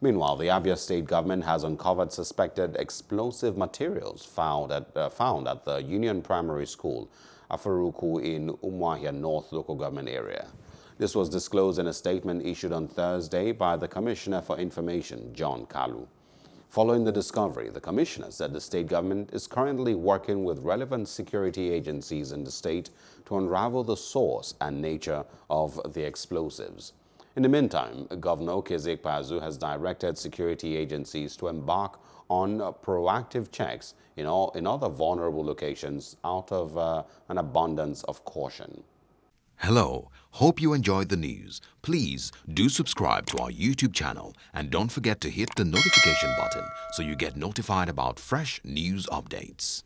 Meanwhile, the Abia state government has uncovered suspected explosive materials found at, uh, found at the Union Primary School, Afaraukwu in Umuahia North local government area. This was disclosed in a statement issued on Thursday by the Commissioner for Information, John Kalu. Following the discovery, the commissioner said the state government is currently working with relevant security agencies in the state to unravel the source and nature of the explosives. In the meantime, Governor Okezie Ikpeazu has directed security agencies to embark on proactive checks in, all, in other vulnerable locations out of uh, an abundance of caution. Hello, hope you enjoyed the news. Please do subscribe to our YouTube channel and don't forget to hit the notification button so you get notified about fresh news updates.